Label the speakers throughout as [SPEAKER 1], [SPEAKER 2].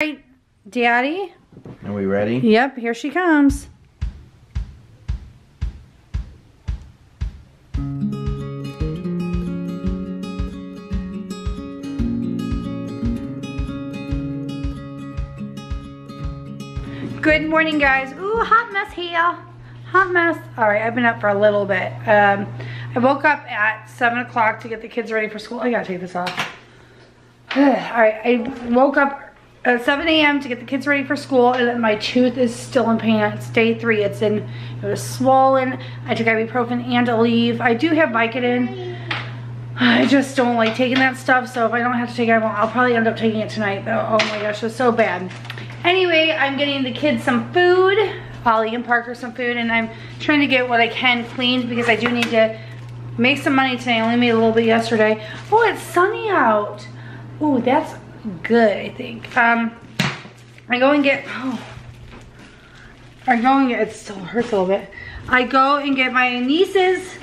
[SPEAKER 1] right, Daddy.
[SPEAKER 2] Are we ready?
[SPEAKER 1] Yep, here she comes. Good morning, guys. Ooh, hot mess here. Hot mess. All right, I've been up for a little bit. Um, I woke up at 7 o'clock to get the kids ready for school. I gotta take this off. All right, I woke up at 7 a.m. to get the kids ready for school and my tooth is still in pain. It's day three. It's in, it was swollen. I took ibuprofen and Aleve. I do have Vicodin. I just don't like taking that stuff. So if I don't have to take it, I won't. I'll probably end up taking it tonight though. Oh my gosh, it's so bad. Anyway, I'm getting the kids some food. Ollie and Parker some food and I'm trying to get what I can cleaned because I do need to make some money today. I only made a little bit yesterday. Oh, it's sunny out. Oh, that's good, I think. Um, I go and get, oh, I go and get, it still hurts a little bit. I go and get my nieces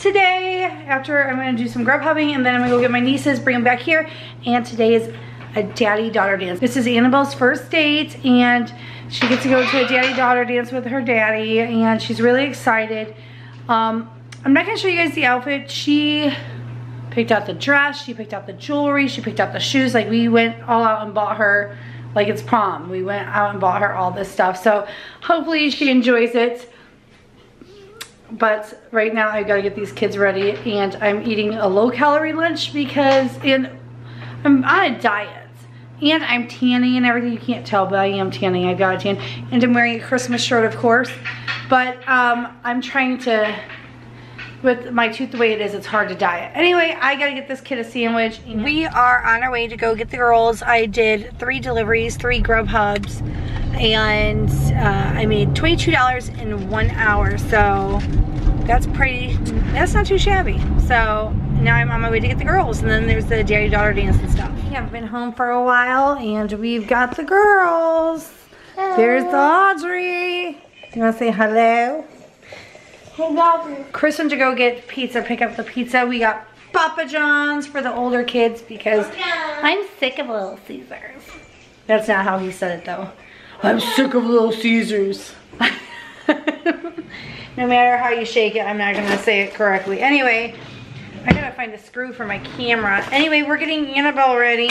[SPEAKER 1] today after I'm gonna do some grub hubbing and then I'm gonna go get my nieces, bring them back here. And today is a daddy-daughter dance. This is Annabelle's first date and she gets to go to a daddy-daughter dance with her daddy and she's really excited. Um, I'm not gonna show you guys the outfit. She picked out the dress, she picked out the jewelry, she picked out the shoes. Like we went all out and bought her, like it's prom. We went out and bought her all this stuff. So hopefully she enjoys it. But right now I gotta get these kids ready and I'm eating a low calorie lunch because in, I'm on a diet and I'm tanning and everything. You can't tell, but I am tanning. I got a tan. And I'm wearing a Christmas shirt, of course. But um, I'm trying to with my tooth the way it is, it's hard to diet. Anyway, I gotta get this kid a sandwich. We are on our way to go get the girls. I did three deliveries, three Grubhubs, and uh, I made $22 in one hour. So that's pretty, that's not too shabby. So now I'm on my way to get the girls and then there's the daddy-daughter dance and stuff. We haven't been home for a while and we've got the girls. Hello. There's the Audrey. You wanna say hello? Chris went to go get pizza, pick up the pizza. We got Papa John's for the older kids because I'm sick of Little Caesars. That's not how he said it though. I'm sick of Little Caesars. no matter how you shake it, I'm not gonna say it correctly. Anyway, I gotta find a screw for my camera. Anyway, we're getting Annabelle ready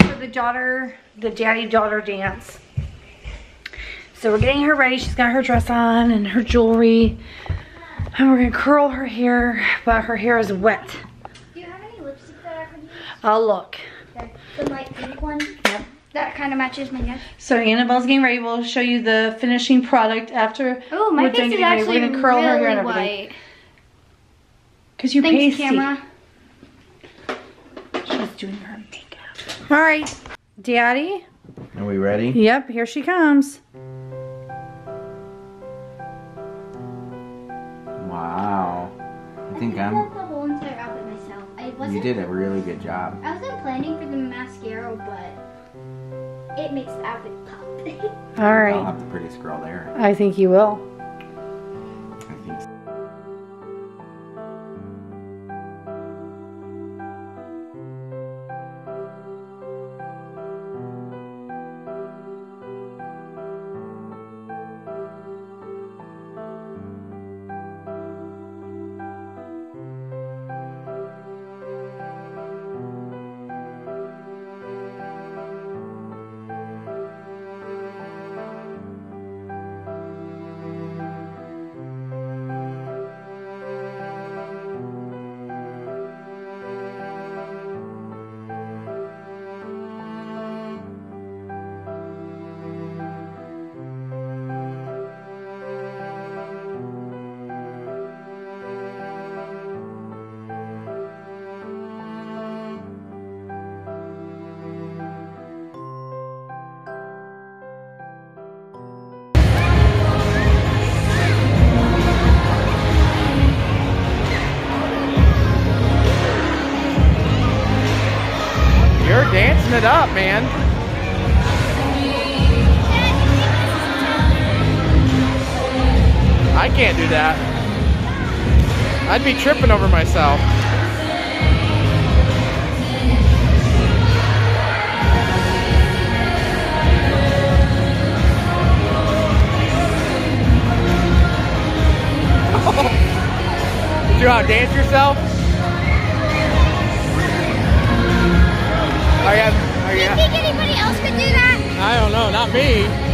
[SPEAKER 1] for the daughter, the daddy-daughter dance. So we're getting her ready. She's got her dress on and her jewelry. And we're gonna curl her hair, but her hair is wet.
[SPEAKER 3] Do you have any lipstick that I could use?
[SPEAKER 1] I'll look.
[SPEAKER 3] The light pink one? Yep. That kind of matches my neck.
[SPEAKER 1] So Annabelle's getting ready. We'll show you the finishing product after.
[SPEAKER 3] Oh, my face is actually we're gonna curl really her hair and everything. white.
[SPEAKER 1] Cause you're
[SPEAKER 3] Thanks,
[SPEAKER 1] pasty.
[SPEAKER 3] camera.
[SPEAKER 1] She's doing her makeup. All right, Daddy.
[SPEAKER 2] Are we ready?
[SPEAKER 1] Yep, here she comes.
[SPEAKER 2] You did a really good job.
[SPEAKER 3] I wasn't planning for the mascara, but it makes the outfit pop.
[SPEAKER 1] All
[SPEAKER 2] I'll have the prettiest girl there.
[SPEAKER 1] I think you will.
[SPEAKER 4] dancing it up, man. I can't do that. I'd be tripping over myself. Do you know how to dance yourself? Are you? Are
[SPEAKER 3] Do
[SPEAKER 4] you?
[SPEAKER 3] you think anybody else could do that?
[SPEAKER 4] I don't know. Not me.